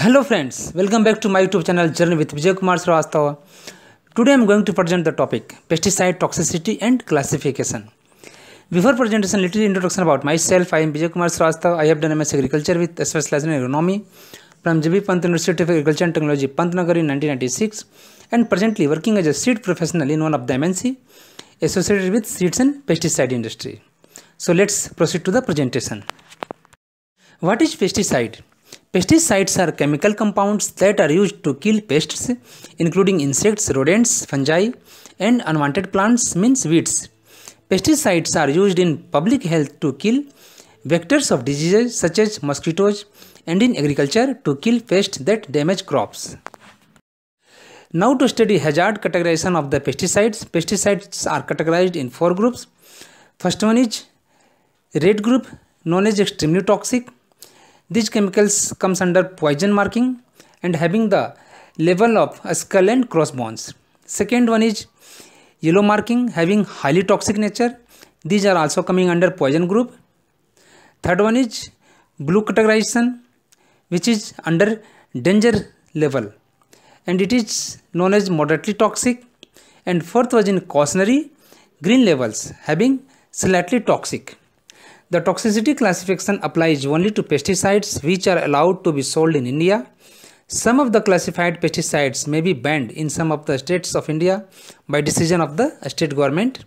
Hello friends, welcome back to my YouTube channel Journey with Vijay Kumar Shrivastav. Today I am going to present the topic pesticide toxicity and classification. Before presentation, little introduction about myself. I am Vijay Kumar Shrivastav. I have done MS Agriculture with specialization in agronomy from GB Pant University of Agriculture and Technology, Pantnagar in 1996 and presently working as a seed professional in one of the MNC associated with seeds and pesticide industry. So let's proceed to the presentation. What is pesticide? Pesticides are chemical compounds that are used to kill pests, including insects, rodents, fungi, and unwanted plants, means weeds. Pesticides are used in public health to kill vectors of diseases such as mosquitoes and in agriculture to kill pests that damage crops. Now to study hazard categorization of the pesticides. Pesticides are categorized in four groups. First one is red group known as extremely toxic these chemicals comes under poison marking and having the level of skull and crossbones. Second one is yellow marking having highly toxic nature. These are also coming under poison group. Third one is blue categorization which is under danger level and it is known as moderately toxic and fourth was in cautionary green levels having slightly toxic. The toxicity classification applies only to pesticides which are allowed to be sold in India. Some of the classified pesticides may be banned in some of the states of India by decision of the state government.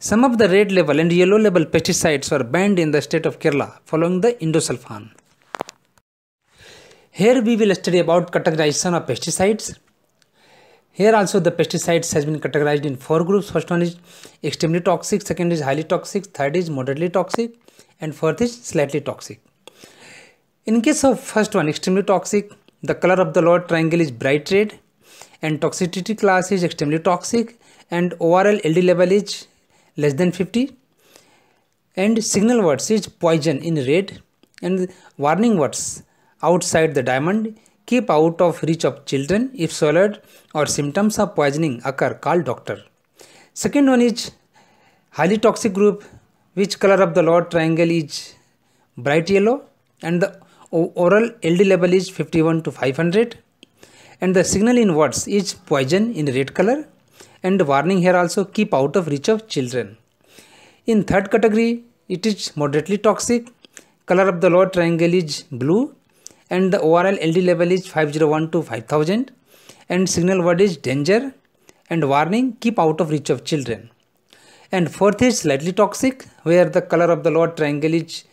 Some of the red label and yellow label pesticides were banned in the state of Kerala following the Endosulfan. Here we will study about categorization of pesticides. Here also the pesticides has been categorized in four groups. First one is extremely toxic, second is highly toxic, third is moderately toxic and fourth is slightly toxic. In case of first one extremely toxic, the color of the lower triangle is bright red and toxicity class is extremely toxic and overall LD level is less than 50 and signal words is poison in red and warning words outside the diamond keep out of reach of children if swallowed or symptoms of poisoning occur call doctor. Second one is highly toxic group which color of the lower triangle is bright yellow and the oral ld level is 51 to 500 and the signal in words is poison in red color and warning here also keep out of reach of children. In third category it is moderately toxic. Color of the lower triangle is blue and the overall LD level is 501 to 5000 and signal word is danger and warning keep out of reach of children. And fourth is slightly toxic where the color of the lower triangle is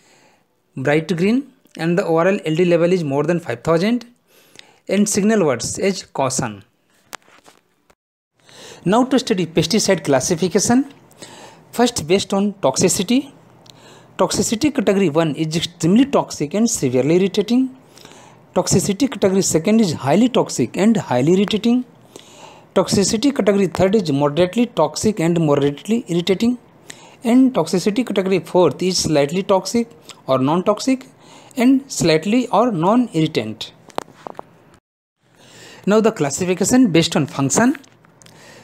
bright green and the overall LD level is more than 5000 and signal words is caution. Now to study pesticide classification. First based on toxicity. Toxicity category 1 is extremely toxic and severely irritating. Toxicity category second is highly toxic and highly irritating. Toxicity category third is moderately toxic and moderately irritating. And toxicity category fourth is slightly toxic or non-toxic and slightly or non-irritant. Now the classification based on function.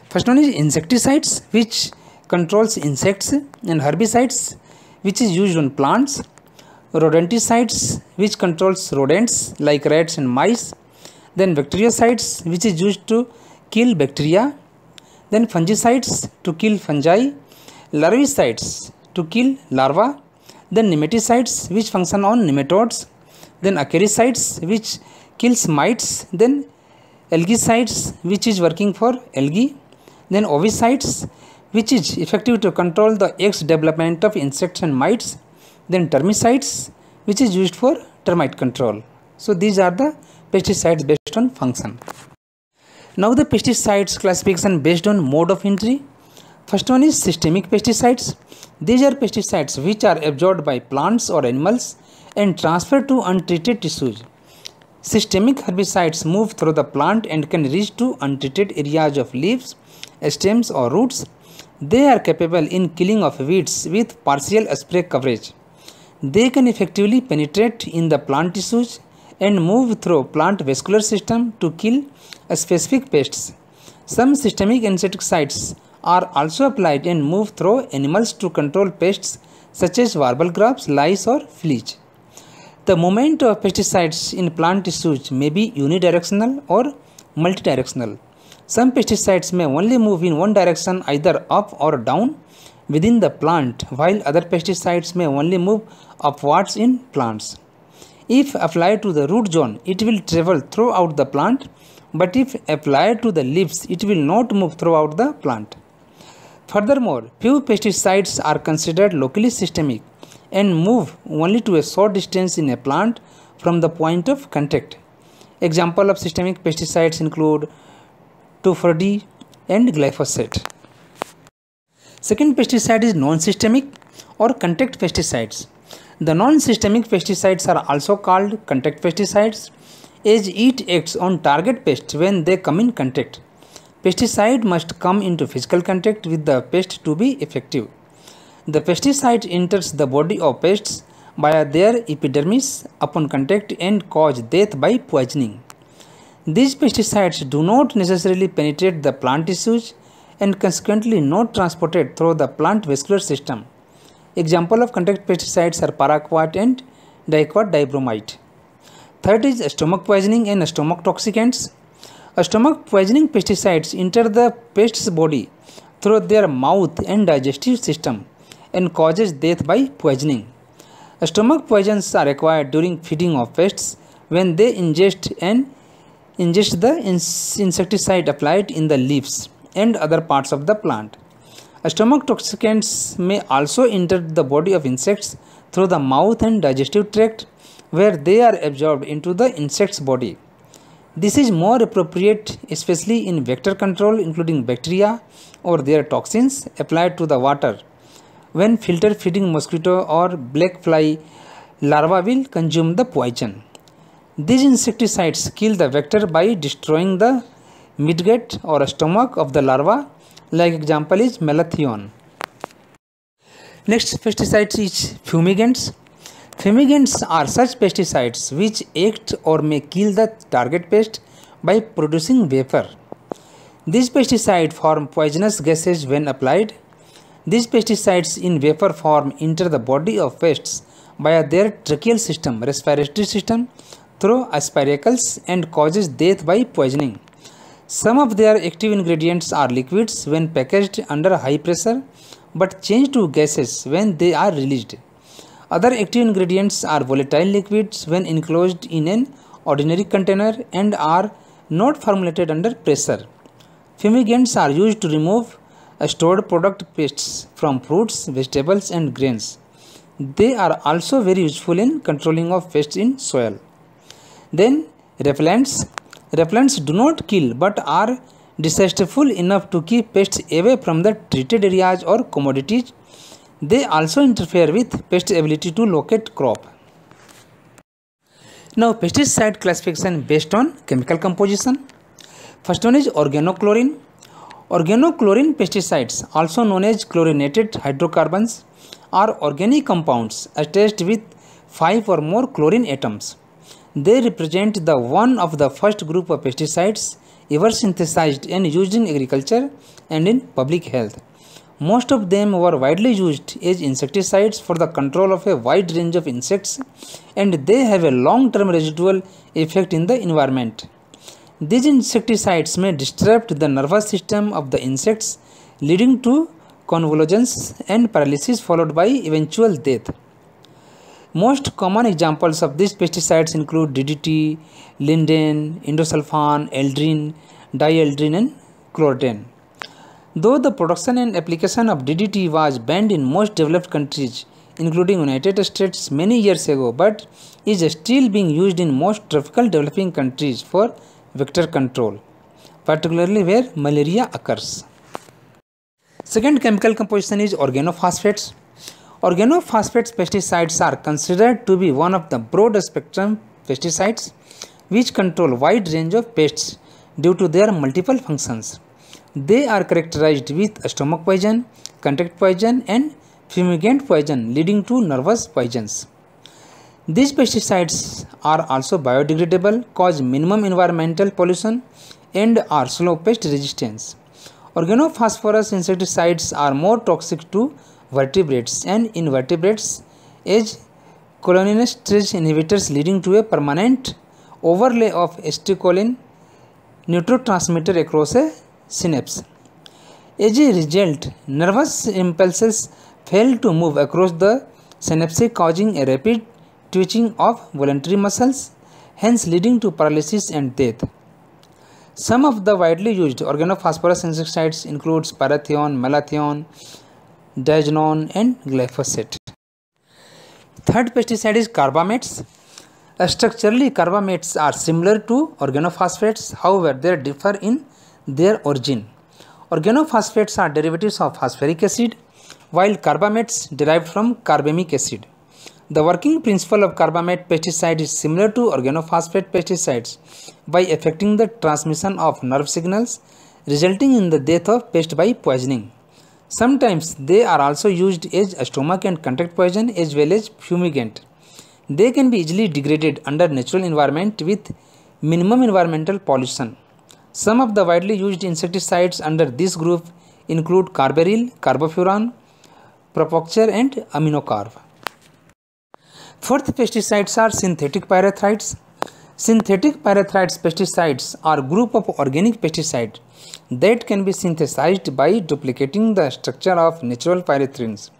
First one is insecticides which controls insects and herbicides which is used on plants rodenticides which controls rodents like rats and mice. Then bactericides which is used to kill bacteria. Then fungicides to kill fungi. Larvicides to kill larvae. Then nematicides which function on nematodes. Then acaricides which kills mites. Then algicides which is working for algae. Then ovicides which is effective to control the eggs development of insects and mites then termicides which is used for termite control. So these are the pesticides based on function. Now the pesticides classification based on mode of entry. First one is systemic pesticides. These are pesticides which are absorbed by plants or animals and transferred to untreated tissues. Systemic herbicides move through the plant and can reach to untreated areas of leaves stems or roots. They are capable in killing of weeds with partial spray coverage they can effectively penetrate in the plant tissues and move through plant vascular system to kill specific pests. Some systemic insecticides are also applied and move through animals to control pests such as warble grubs, lice or fleas. The movement of pesticides in plant tissues may be unidirectional or multidirectional. Some pesticides may only move in one direction either up or down within the plant while other pesticides may only move upwards in plants. If applied to the root zone, it will travel throughout the plant, but if applied to the leaves, it will not move throughout the plant. Furthermore, few pesticides are considered locally systemic and move only to a short distance in a plant from the point of contact. Example of systemic pesticides include 2,4-D and glyphosate. Second pesticide is non-systemic or contact pesticides. The non-systemic pesticides are also called contact pesticides as it acts on target pests when they come in contact. Pesticide must come into physical contact with the pest to be effective. The pesticide enters the body of pests via their epidermis upon contact and cause death by poisoning. These pesticides do not necessarily penetrate the plant tissues and consequently not transported through the plant vascular system. Example of contact pesticides are paraquat and diquat dibromide. Third is stomach poisoning and stomach toxicants. Stomach poisoning pesticides enter the pest's body through their mouth and digestive system and causes death by poisoning. Stomach poisons are acquired during feeding of pests when they ingest and ingest the insecticide applied in the leaves and other parts of the plant. Stomach toxicants may also enter the body of insects through the mouth and digestive tract where they are absorbed into the insect's body. This is more appropriate especially in vector control including bacteria or their toxins applied to the water. When filter feeding mosquito or black fly larva will consume the poison. These insecticides kill the vector by destroying the midgut or stomach of the larva like example is malathion. Next pesticide is fumigants. Fumigants are such pesticides which act or may kill the target pest by producing vapor. These pesticides form poisonous gases when applied. These pesticides in vapor form enter the body of pests via their tracheal system, respiratory system, through aspiracles and causes death by poisoning. Some of their active ingredients are liquids when packaged under high pressure but change to gases when they are released. Other active ingredients are volatile liquids when enclosed in an ordinary container and are not formulated under pressure. Fumigants are used to remove stored product pests from fruits, vegetables and grains. They are also very useful in controlling of pests in soil. Then repellents repellents do not kill but are distasteful enough to keep pest away from the treated areas or commodities they also interfere with pest ability to locate crop now pesticide classification based on chemical composition first one is organochlorine organochlorine pesticides also known as chlorinated hydrocarbons are organic compounds attached with five or more chlorine atoms They represent the one of the first group of pesticides ever synthesized and used in agriculture and in public health. Most of them were widely used as insecticides for the control of a wide range of insects and they have a long-term residual effect in the environment. These insecticides may disrupt the nervous system of the insects leading to convulsions and paralysis followed by eventual death. Most common examples of these pesticides include DDT, lindane, endosulfan, aldrin, dieldrin and chlordane. Though the production and application of DDT was banned in most developed countries, including United States many years ago, but is still being used in most tropical developing countries for vector control, particularly where malaria occurs. Second chemical composition is organophosphates. Organophosphates pesticides are considered to be one of the broad spectrum pesticides which control wide range of pests due to their multiple functions. They are characterized with stomach poison, contact poison and fumigant poison leading to nervous poisons. These pesticides are also biodegradable, cause minimum environmental pollution and are slow pest resistance. Organophosphorus insecticides are more toxic to vertebrates and invertebrates as cholinesterase inhibitors leading to a permanent overlay of acetylcholine neurotransmitter across a synapse. As a result, nervous impulses fail to move across the synapse causing a rapid twitching of voluntary muscles, hence leading to paralysis and death. Some of the widely used organophosphorus insecticides include parathion, malathion, diazinon and glyphosate. Third pesticide is carbamates. Uh, structurally, carbamates are similar to organophosphates, however, they differ in their origin. Organophosphates are derivatives of phosphoric acid, while carbamates derived from carbamic acid. The working principle of carbamate pesticide is similar to organophosphate pesticides by affecting the transmission of nerve signals resulting in the death of pest by poisoning. Sometimes they are also used as a stomach and contact poison as well as fumigant. They can be easily degraded under natural environment with minimum environmental pollution. Some of the widely used insecticides under this group include carbaryl, carbofuran, propoxur and aminocarb. Fourth pesticides are synthetic pyrethroids. Synthetic pyrethroids pesticides are group of organic pesticides that can be synthesized by duplicating the structure of natural pyrethrins.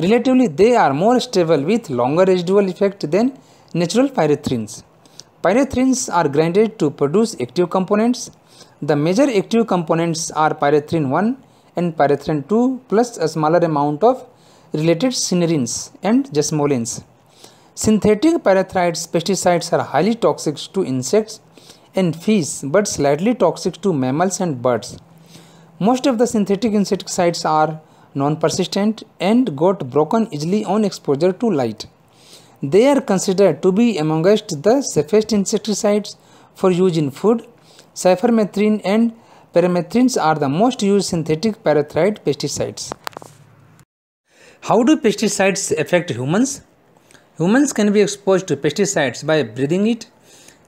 Relatively, they are more stable with longer residual effect than natural pyrethrins. Pyrethrins are grinded to produce active components. The major active components are pyrethrin 1 and pyrethrin 2 plus a smaller amount of related cinerins and jasmolins. Synthetic pyrethroids pesticides are highly toxic to insects and fish but slightly toxic to mammals and birds. Most of the synthetic insecticides are non-persistent and got broken easily on exposure to light. They are considered to be amongst the safest insecticides for use in food. Cypermethrin and pyrimethrins are the most used synthetic pyrethroid pesticides. How do pesticides affect humans? Humans can be exposed to pesticides by breathing it,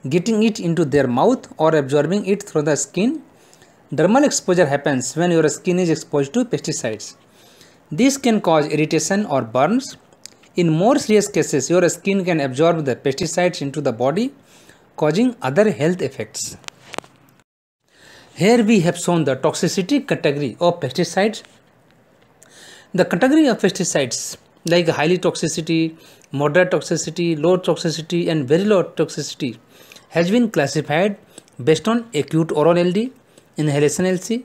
getting it into their mouth or absorbing it through the skin. Dermal exposure happens when your skin is exposed to pesticides. This can cause irritation or burns. In more serious cases, your skin can absorb the pesticides into the body, causing other health effects. Here we have shown the toxicity category of pesticides. The category of pesticides like highly toxicity, moderate toxicity, low toxicity and very low toxicity has been classified based on acute oral LD, inhalation LC,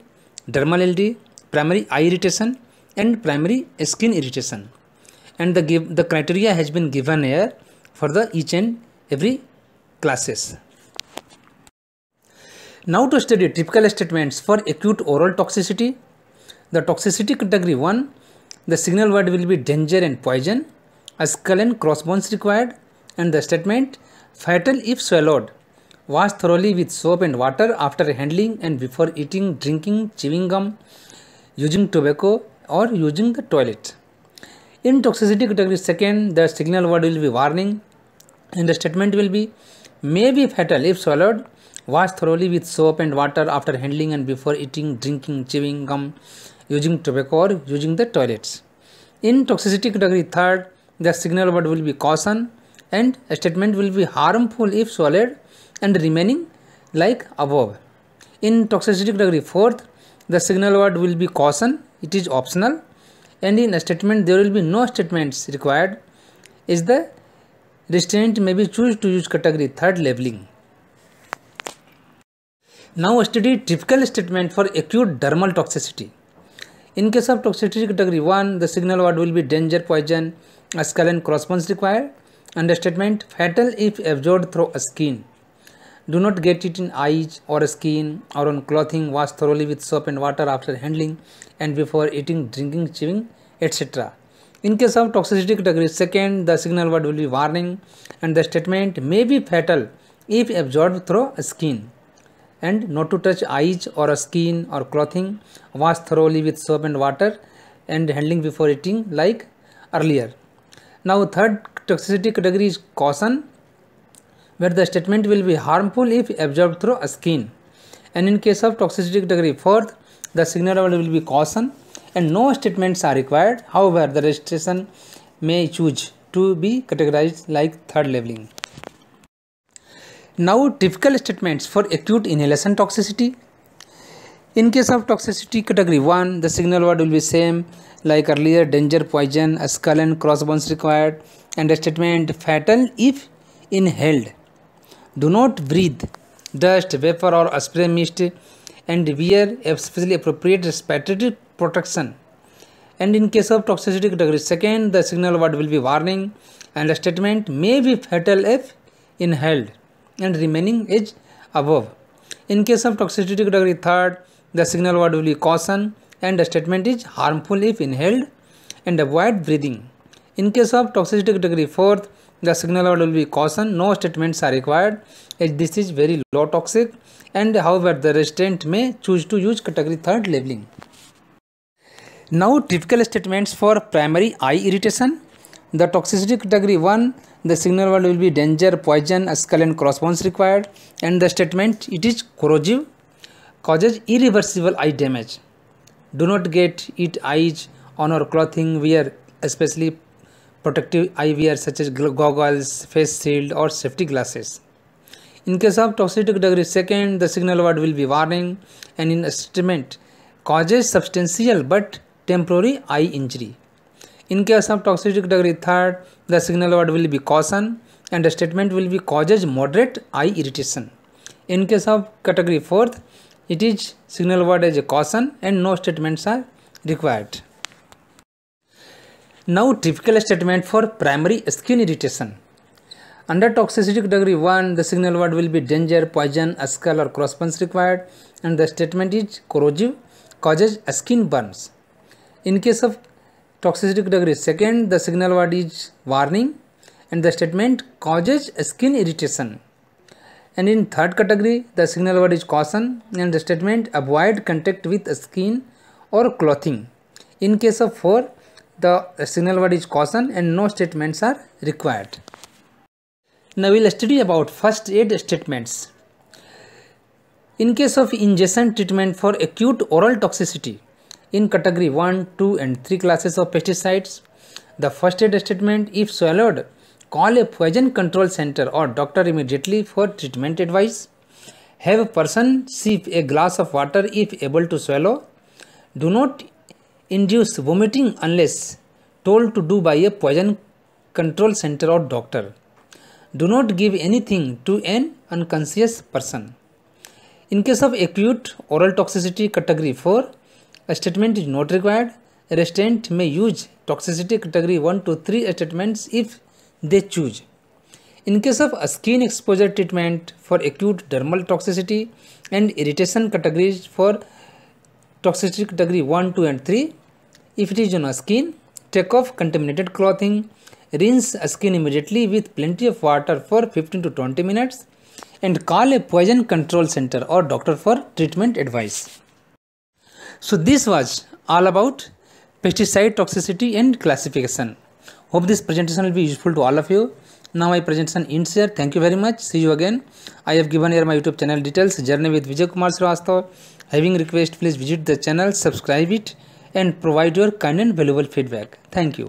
dermal LD, primary eye irritation and primary skin irritation. And the give the criteria has been given here for the each and every classes. Now to study typical statements for acute oral toxicity. The toxicity category 1 the signal word will be danger and poison a skull and crossbones required and the statement fatal if swallowed wash thoroughly with soap and water after handling and before eating drinking chewing gum using tobacco or using the toilet. In toxicity category second, the signal word will be warning and the statement will be may be fatal if swallowed. Wash thoroughly with soap and water after handling and before eating, drinking, chewing gum, using tobacco or using the toilets. In toxicity category third, the signal word will be caution and a statement will be harmful if swallowed and remaining like above. In toxicity category fourth, the signal word will be caution. It is optional. And in a statement there will be no statements required. Is the restraint may be choose to use category third labeling. Now study typical statement for acute dermal toxicity. In case of toxicity category 1 the signal word will be danger poison a skull and crossbones required. And statement fatal if absorbed through a skin do not get it in eyes or skin or on clothing. Wash thoroughly with soap and water after handling and before eating, drinking, chewing, etc. In case of toxicity category second, the signal word will be warning and the statement may be fatal if absorbed through skin and not to touch eyes or skin or clothing. Wash thoroughly with soap and water and handling before eating like earlier. Now third toxicity category is caution where the statement will be harmful if absorbed through a skin. And in case of toxicity category fourth, the signal will be caution and no statements are required. However, the registration may choose to be categorized like third labeling. Now typical statements for acute inhalation toxicity. In case of toxicity category 1, the signal word will be same like earlier danger, poison, skull and crossbones required and the statement fatal if inhaled. Do not breathe dust vapour or spray mist and wear specially appropriate respiratory protection and in case of toxicity category second the signal word will be warning and statement may be fatal if inhaled and remaining is above in case of toxicity category third the signal word will be caution and statement is harmful if inhaled and avoid breathing in case of toxicity category fourth the signal word will be caution, no statements are required as this is very low toxic and however the resident may choose to use category third labeling. Now typical statements for primary eye irritation. The toxicity category 1 the signal word will be danger, poison, skull and crossbones required and the statement it is corrosive, causes irreversible eye damage. Do not get it eyes on or clothing wear especially protective eyewear such as goggles face shield or safety glasses in case of toxicity degree second the signal word will be warning and in statement causes substantial but temporary eye injury in case of toxicity category third the signal word will be caution and statement will be causes moderate eye irritation in case of category fourth it is signal word as a caution and no statements are required Now typical statement for primary skin irritation. Under toxicity category 1, the signal word will be danger, poison, skull or crossbones required and the statement is corrosive, causes skin burns. In case of toxicity category second, the signal word is warning and the statement causes skin irritation. And in third category, the signal word is caution and the statement avoid contact with skin or clothing. In case of 4, the signal word is caution and no statements are required. Now we will study about first aid statements. In case of ingestion treatment for acute oral toxicity in category 1, 2 and 3 classes of pesticides, the first aid statement if swallowed call a poison control center or doctor immediately for treatment advice. Have a person sip a glass of water if able to swallow. Do not induce vomiting unless told to do by a poison control center or doctor. Do not give anything to an unconscious person. In case of acute oral toxicity category 4, a statement is not required. A restraint may use toxicity category 1 to 3 statements if they choose. In case of a skin exposure treatment for acute dermal toxicity and irritation categories for toxicity category 1, 2 and 3. If it is on a skin, take off contaminated clothing, rinse a skin immediately with plenty of water for 15 to 20 minutes and call a poison control center or doctor for treatment advice. So this was all about pesticide toxicity and classification. Hope this presentation will be useful to all of you. Now my presentation ends here. Thank you very much. See you again. I have given here my YouTube channel details. Journey with Vijay Kumar Shrivastav. Having request, please visit the channel, subscribe it, and provide your kind and valuable feedback. Thank you.